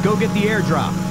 go get the airdrop.